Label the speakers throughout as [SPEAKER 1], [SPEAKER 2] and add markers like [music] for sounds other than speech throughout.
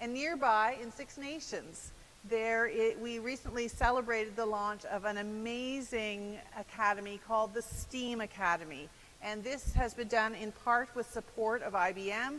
[SPEAKER 1] And nearby in Six Nations, there it, we recently celebrated the launch of an amazing academy called the STEAM Academy. And this has been done in part with support of IBM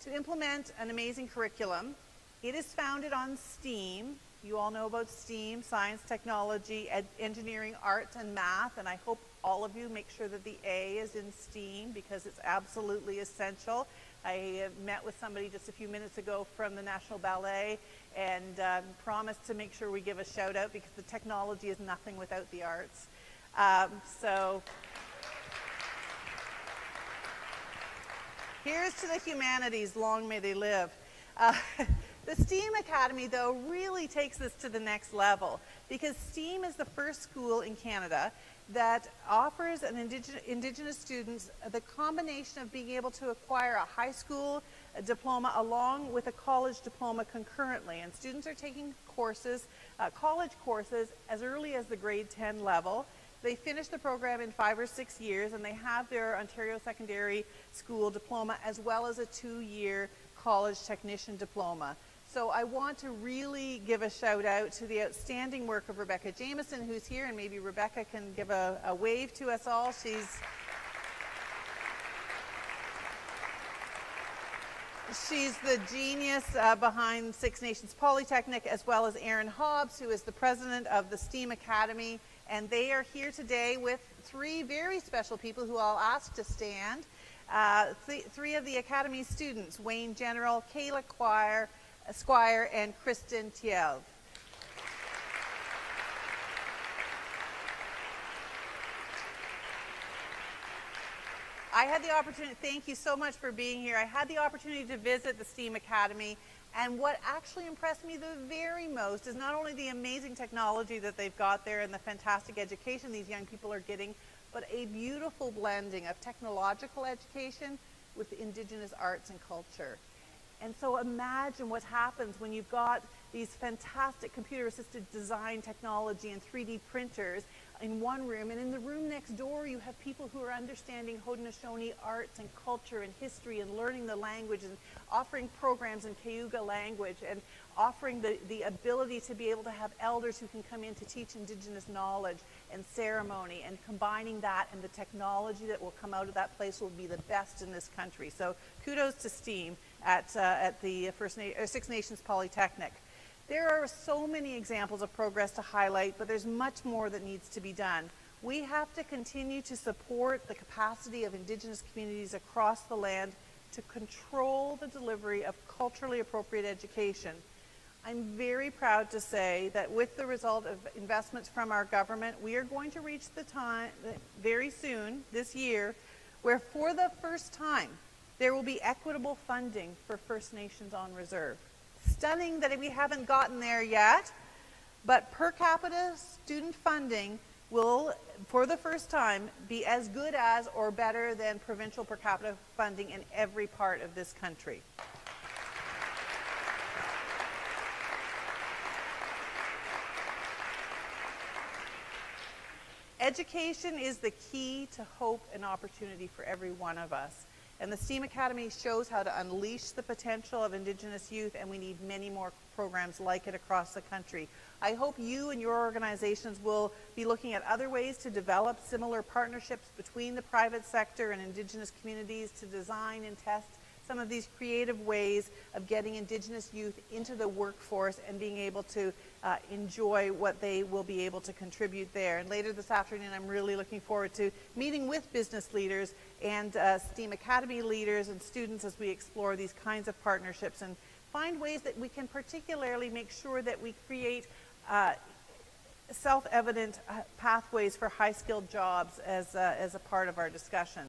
[SPEAKER 1] to implement an amazing curriculum. It is founded on STEAM. You all know about STEAM, science, technology, engineering, arts, and math. And I hope all of you make sure that the A is in STEAM because it's absolutely essential. I met with somebody just a few minutes ago from the National Ballet and um, promised to make sure we give a shout out because the technology is nothing without the arts. Um, so here's to the humanities, long may they live. Uh, [laughs] the STEAM Academy, though, really takes this to the next level because STEAM is the first school in Canada that offers an indigenous, indigenous students the combination of being able to acquire a high school diploma along with a college diploma concurrently. And students are taking courses, uh, college courses, as early as the grade 10 level. They finish the program in five or six years and they have their Ontario Secondary School diploma as well as a two-year college technician diploma. So I want to really give a shout out to the outstanding work of Rebecca Jamieson, who's here, and maybe Rebecca can give a, a wave to us all. She's She's the genius uh, behind Six Nations Polytechnic, as well as Aaron Hobbs, who is the president of the STEAM Academy. And they are here today with three very special people who I'll ask to stand. Uh, th three of the Academy students, Wayne General, Kayla Choir, Squire and Kristen Tiev. I had the opportunity, thank you so much for being here. I had the opportunity to visit the STEAM Academy, and what actually impressed me the very most is not only the amazing technology that they've got there and the fantastic education these young people are getting, but a beautiful blending of technological education with Indigenous arts and culture. And so imagine what happens when you've got these fantastic computer-assisted design technology and 3D printers in one room, and in the room next door you have people who are understanding Haudenosaunee arts and culture and history and learning the language and offering programs in Cayuga language and offering the, the ability to be able to have elders who can come in to teach Indigenous knowledge and ceremony. And combining that and the technology that will come out of that place will be the best in this country. So kudos to STEAM at, uh, at the First Na uh, Six Nations Polytechnic. There are so many examples of progress to highlight, but there's much more that needs to be done. We have to continue to support the capacity of Indigenous communities across the land to control the delivery of culturally appropriate education. I'm very proud to say that with the result of investments from our government, we are going to reach the time very soon, this year, where for the first time, there will be equitable funding for First Nations on reserve. Stunning that we haven't gotten there yet, but per capita student funding will, for the first time, be as good as or better than provincial per capita funding in every part of this country. Education is the key to hope and opportunity for every one of us. And the STEAM Academy shows how to unleash the potential of Indigenous youth, and we need many more programs like it across the country. I hope you and your organizations will be looking at other ways to develop similar partnerships between the private sector and Indigenous communities to design and test some of these creative ways of getting Indigenous youth into the workforce and being able to uh, enjoy what they will be able to contribute there. And later this afternoon, I'm really looking forward to meeting with business leaders and uh, STEAM Academy leaders and students as we explore these kinds of partnerships and find ways that we can particularly make sure that we create uh, self-evident uh, pathways for high-skilled jobs as, uh, as a part of our discussion.